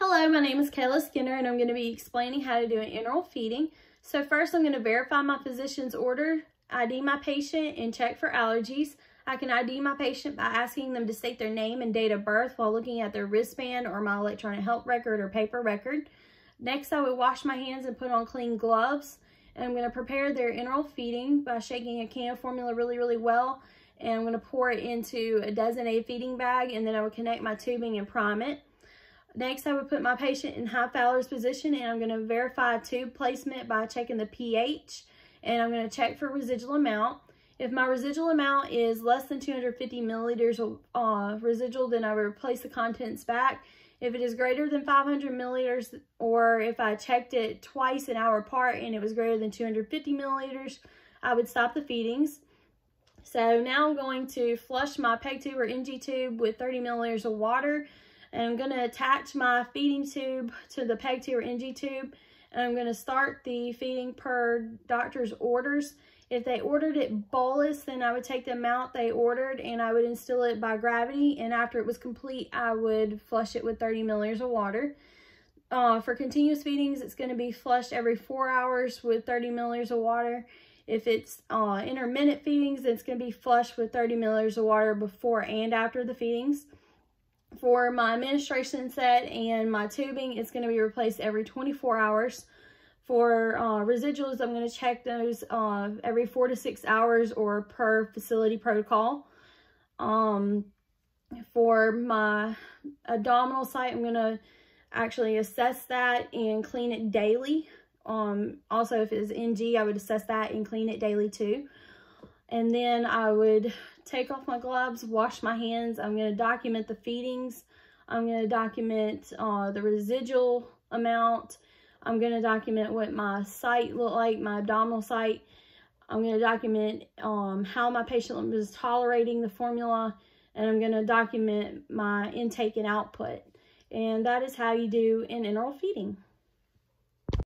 Hello, my name is Kayla Skinner and I'm going to be explaining how to do an enteral feeding. So first I'm going to verify my physician's order, ID my patient, and check for allergies. I can ID my patient by asking them to state their name and date of birth while looking at their wristband or my electronic health record or paper record. Next, I would wash my hands and put on clean gloves. And I'm going to prepare their enteral feeding by shaking a can of formula really, really well. And I'm going to pour it into a designated feeding bag and then I would connect my tubing and prime it. Next, I would put my patient in high Fowler's position and I'm going to verify tube placement by checking the pH and I'm going to check for residual amount. If my residual amount is less than 250 milliliters of uh, residual, then I would replace the contents back. If it is greater than 500 milliliters, or if I checked it twice an hour apart and it was greater than 250 milliliters, I would stop the feedings. So now I'm going to flush my PEG tube or NG tube with 30 milliliters of water. And I'm going to attach my feeding tube to the PEG tube or NG tube. And I'm going to start the feeding per doctor's orders. If they ordered it bolus, then I would take the amount they ordered and I would instill it by gravity. And after it was complete, I would flush it with 30 milliliters of water. Uh, for continuous feedings, it's going to be flushed every four hours with 30 milliliters of water. If it's uh, intermittent feedings, it's going to be flushed with 30 milliliters of water before and after the feedings. For my administration set and my tubing, it's going to be replaced every 24 hours. For uh, residuals, I'm going to check those uh, every four to six hours or per facility protocol. Um, for my abdominal site, I'm going to actually assess that and clean it daily. Um, also, if it's NG, I would assess that and clean it daily too. And then I would take off my gloves, wash my hands. I'm going to document the feedings. I'm going to document uh, the residual amount I'm going to document what my site looked like, my abdominal site. I'm going to document um, how my patient was tolerating the formula, and I'm going to document my intake and output. And that is how you do an enteral feeding.